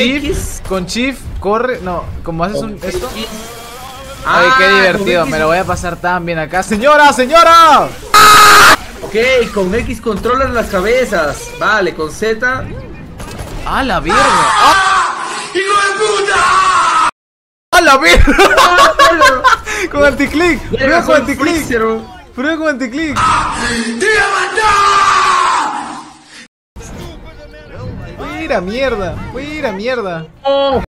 X. con Shift, corre. No, como haces un. Esto. X. Ay, Ah, qué divertido. Me lo voy a pasar tan bien acá. ¡Señora, señora! Ok, con X controlas las cabezas. Vale, con Z. ¡A la verga! ¡A la verga! con anticlick. Prueba con anticlick. Prueba con anticlick. Fuera mierda. Fuera mierda.